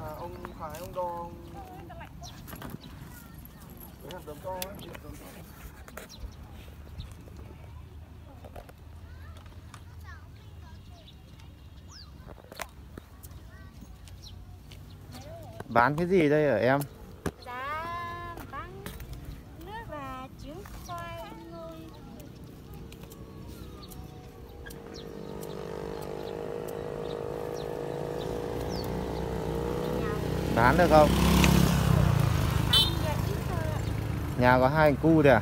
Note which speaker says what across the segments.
Speaker 1: mà ông Khải, ông đo, ông... Đấy hạt tấm to ấy hạt tấm to.
Speaker 2: Bán cái gì đây hả em?
Speaker 3: Bán
Speaker 2: được không? Nhà có hai cu thôi à?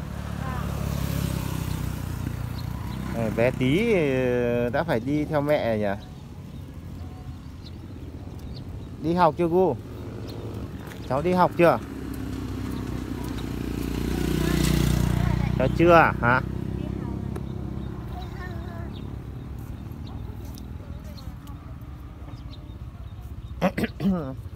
Speaker 2: Ờ, Bé tí ờ, đã phải đi theo mẹ nhỉ? Đi học chưa cu? Cháu đi học chưa? Cháu chưa à? hả?
Speaker 3: Rồi.